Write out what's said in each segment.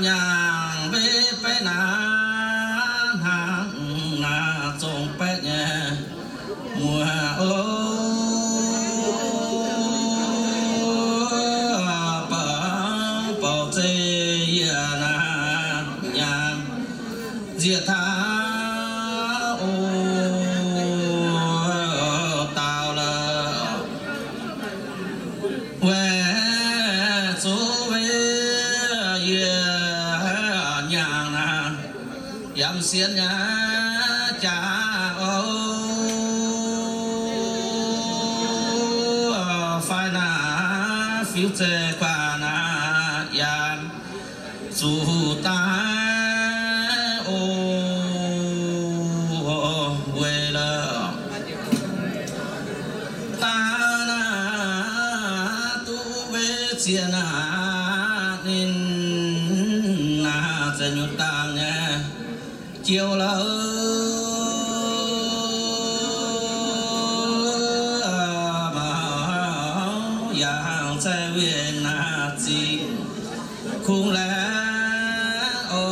nhàng yam xiên nhà cha ô phải na phiếu chê qua na yan dù ta ô quê lơ ta na tu về chia na nên na sẽ nhut ta nghe chiều là bảo yang xe về na chi khung lẽ ô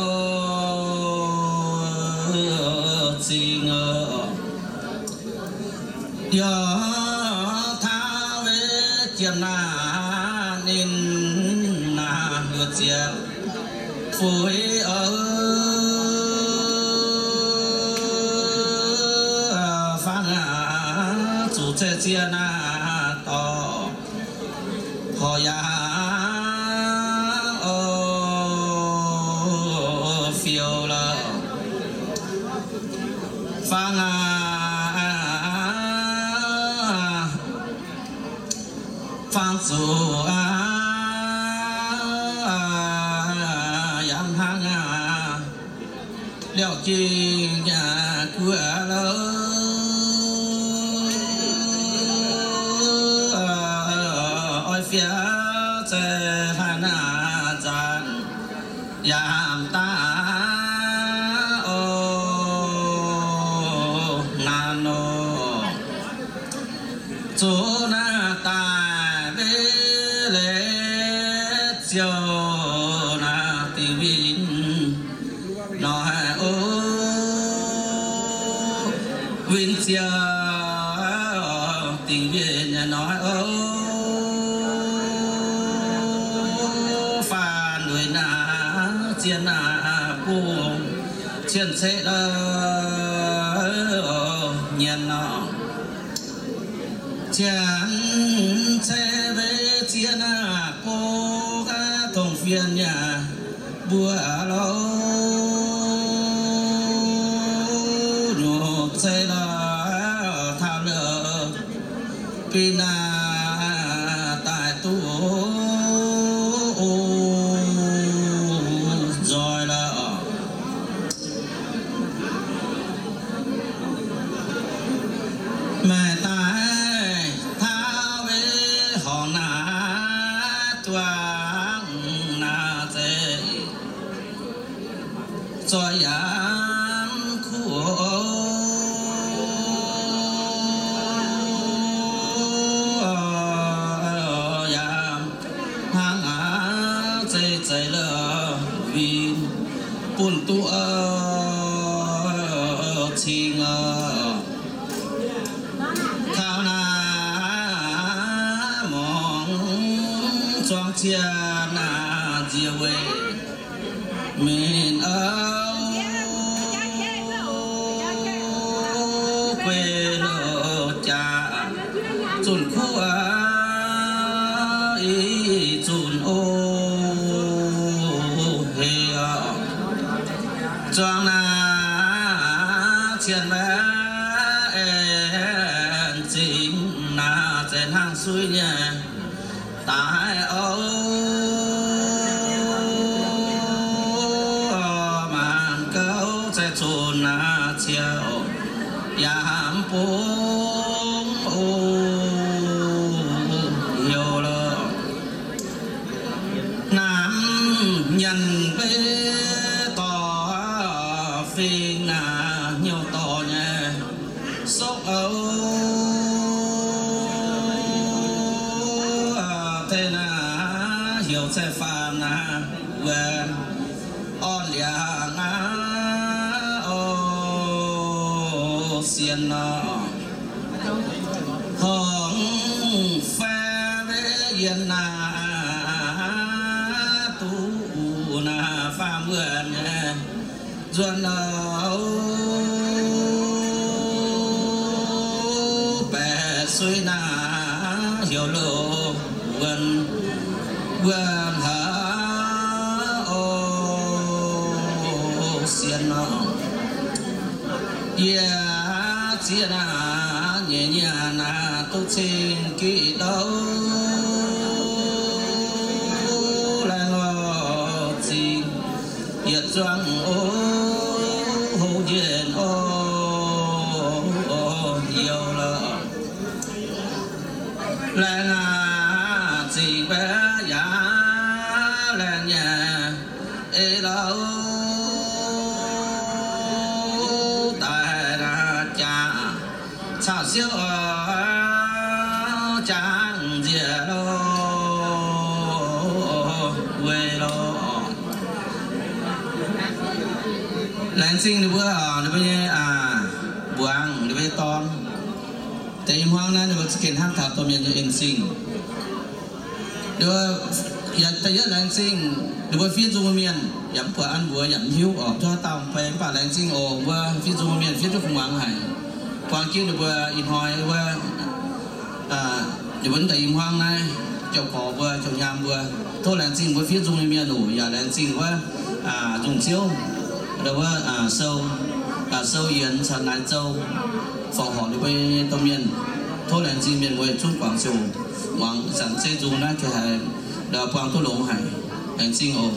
chi ngờ? Giờ tha về chuyện na nên là ngược chuyện phối ở à chế chia na to họ ya o phiêu la phang a phang su a yang hang a liao chi nhà cửa chiến à, à cô chiến sẽ ờ, ờ, ờ, nhận chiến sẽ chun khu a ý chun ô hề choang na chiên bé em chính na trên hàng suy nhẹ tại âu màn câu sẽ chôn na chiều yam bông ô xiên nó hồng phe với yên na, tu na pha mượn. Duân âu bè suy na, hiểu lộ vân. Vân hở ô xiên nó yeah chi na nhẹ nhẹ na tu xin kỳ đâu lại lo chi yết doang ô hồ diện ô ô yêu là lại là chỉ bé giá lại nhà ê đâu xiếc ở chán dìa đô quê đô lén sinh được bữa ở được bây nhiêu à buang được bao con tại im hoang nan được kiến hát thảo tôm nhận cho in sinh. Được giờ tại nhất lén sinh, được bao phiên dung miền. Giảm quả ăn vừa nhắm hiu ở cho tàu phải nhắm quả lén sinh ồ và phiên dung miền, phiên cho không hoàng hải hoàng chiếu được im hoài và à được vấn đề im hoang này chậu cỏ vừa, chậu nhàm vừa. Thôi là xin với phía dùng em miền đủ. Giờ là xin với à dùng chiếu đâu với à sâu. À sâu yến sàn nán châu. Phòng họ đi với tâm miền. Thôi là xin miền người chút quảng sầu quảng sản xe dùng đó thì là đã quảng thu lỗ hải. Anh xin ổn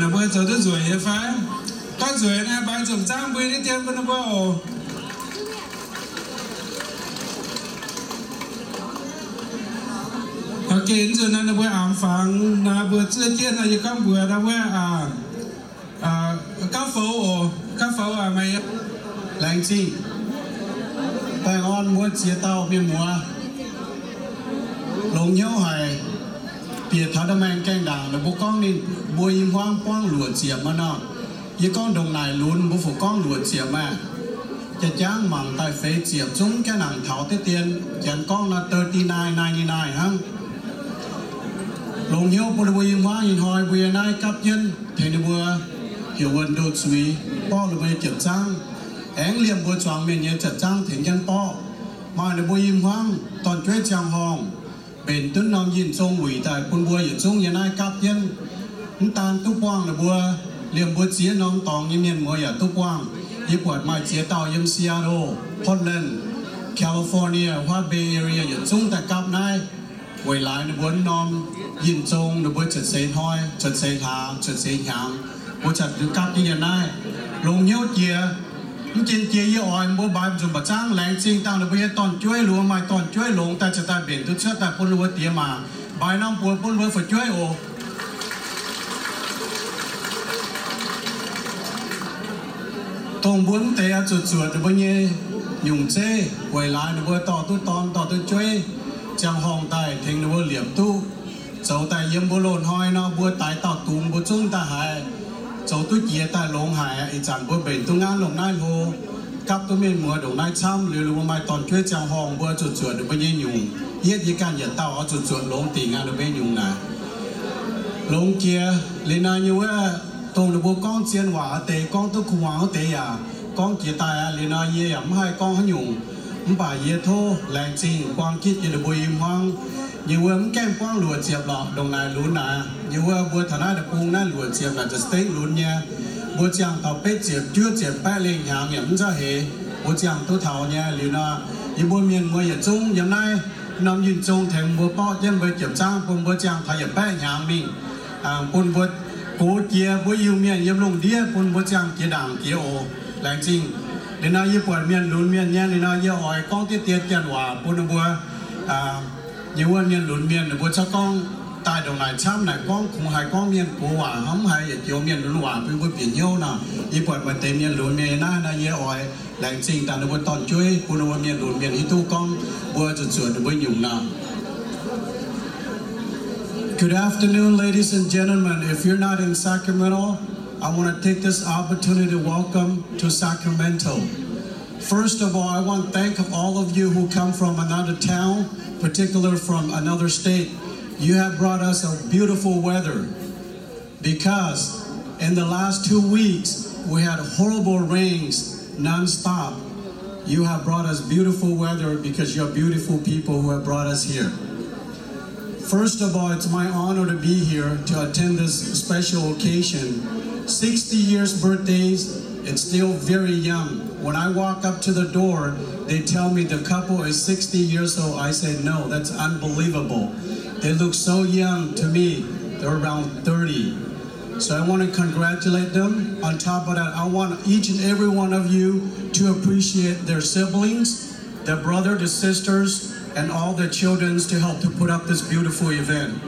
là bơi cho đất rủi hết phái con rủi là bán chồng trang bơi đi tiên con nó bơi. Ổ ok đến giờ nó bơi ám phẳng. Là bơi chưa tiên là gì con bữa nó bơi à? À các phố ổ các phố à mày? Là chi, chị. Tài ngon muốn chia tao biên mùa lồng nhau hài bia thảo đam anh canh đà là bố con nên bố im hoang quang luồn xìa mà nó. Y con đồng này luôn, bố phụ con luồn xìa mà. Cha chang mặn tại phế xìa chúng cái nàng thảo tế tiền, chàng con là thirty nine, ninety nine ha lồng hiếu bố bố im hoang nhìn hỏi bùa nay cặp nhân, thế nên bùa hiểu vấn suy. Bó là bùa kiểm trang én liềm bùa choáng miền nhiên chật trang thế nhân bó mà là bùa im hoang toàn chuyên chàng hồng bên tuấn nam yên sông hủy tại quân bùa yên sông yên ai cáp yên. Chúng ta tu quang là bùa liền bùa chia nam tòng yên miền mùa yên tu quang. Yên quạt mai chia tàu yên Seattle Portland, California, Hoa Bay Area yên sông tại cáp này quay lại là bùa nam yên sông, là bùa chật xe thôi chật xe thà chật xe nhàng bùa chật được cáp yên này lùng nhốt chia มันเจนเจียยอ่อยมัวบายจุบจ้างแรงจริงตั้งระเบียตอนช่วยหลวงมาตอนช่วยหลวงแต่จะตาเบียนทุกเชื่อแต่ปนรัวเตียมาบายน้ำปัวปนรัวฝึกช่วยโอตรงบุญเตะจุดสวดหรือว่าเงี้ยยุ่งเจ้ไวลายหรือว่าต่อตุ้ตอนต่อตุ้ช่วยจังห้องใต้เทงหรือว่าเหลี่ยมตู้เจ้าแต่ยิ้มบัวหล่นห้อยนอบัวตายต่อตุ้มบัวจุ้งตาหาย dấu tôi chia tai lông hải ấy chẳng bố bệnh tôi ngang lồng nai hồ. Cắp tôi mình mùa đồng nai chăm lưu lưu mai, toàn thuê chẳng hòn bố chuột chuột được bao nhiêu nhung. Yết gì càng nhận tao ở chuột chuột lông tì ngang được bao nhung này. Lông kia, lên nai như vậy tôi được bố con chiên hỏa tề con tôi khủng hoảng tề à. Con kia tai à lên na yê ẩm hai con hả nhung? Bà ye thô làng trình quang kít như là bùi im hoang như vừa kem quang lùa chiệp lọ đồng này lún nà như vừa vừa thằng này được cung nà lùa chiệp là just take lún nha bùa chàng tàu bê chiệp chưa chiệp bê lên hàng nhậm ra hệ bùa chàng tu thảo nha liu na, như bùa miền mùa yết trung nhậm này nằm nhìn trung thèm bùa bọ nhân với chiệp trang cùng bùa chàng thay bê hàng mình à bùa bùa cố kia bùa yêu miền yếm lùng đĩa bùa bùa chàng kia đảng kia ổ làng trình đến nay như quạt miền lún miền nha đến nay như hỏi con tiết tiết chân hòa bún bùa à như quân miền lún miền là bùa cho con tại đồng này chăm này con cũng hay con miền của hòa hấm hay chiều miền lún hòa bên bùa biển nhau nè như quạt mà tên miền lún miền na na như hỏi làng trình tại bùa toàn chuối bùa bùa miền lún miền ít tu con bùa chuột chuột bùa nhung nè Good afternoon, ladies and gentlemen. If you're not in Sacramento, I want to take this opportunity to welcome to Sacramento. First of all, I want to thank all of you who come from another town, particular from another state. You have brought us a beautiful weather because in the last two weeks we had horrible rains nonstop. You have brought us beautiful weather because you're beautiful people who have brought us here. First of all, it's my honor to be here to attend this special occasion 60 years birthdays, it's still very young. When I walk up to the door, they tell me the couple is 60 years old. I say, no, that's unbelievable. They look so young to me. They're around 30. So I want to congratulate them. On top of that, I want each and every one of you to appreciate their siblings, their brother, their sisters, and all their children to help to put up this beautiful event.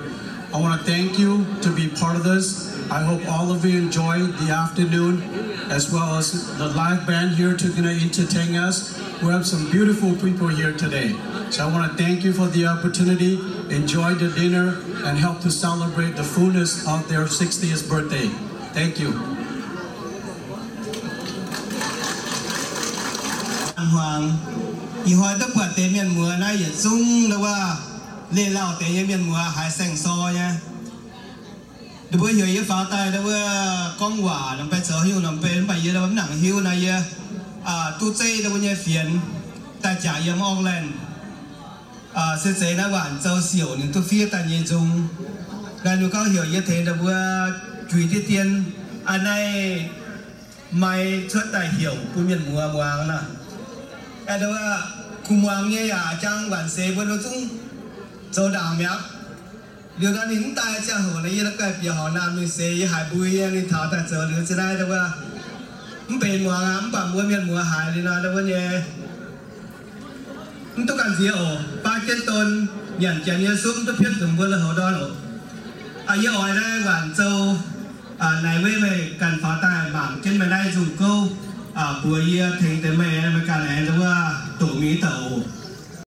I want to thank you to be part of this. I hope all of you enjoy the afternoon as well as the live band here to gonna entertain us. We have some beautiful people here today. So I want to thank you for the opportunity. Enjoy the dinner and help to celebrate the fullness of their 60th birthday. Thank you. đ bữa giờ yêu phá tay đ bữa, con quả làm bé sở hữu làm bé làm bây giờ làm nặng hữu này yêu à tu chơi đ bữa nhẹ phiền tại trả yêu mong lên. À sẽ sẽ là bạn châu xỉu những tu phía tại nhìn chung là nếu có hiểu như thế đ bữa truy tiết tiên. Anh này mai xuất đại hiểu cũng nhận mùa hoàng nè à đó cùng hoàng nghe à trang bản xế vẫn nói chung? Châu đào miếng điều đó nín tai cha hồ này cái biểu họ nam mình sẽ hai bùi nên thảo tại giờ nữa sẽ đây đâu à không bền mùa ngắm bằng mua miền mùa hải thì nào đâu nhé không tôi cần gì ổ, ba chân tôn, nhận chân như xuống tôi biết từng bữa là hồ đó rồi à như ở đây bản châu à này với mày cần phá tài bảng trên mày đây dùng câu à bùi thành tới mày mày cần này đâu à tổ mỹ tàu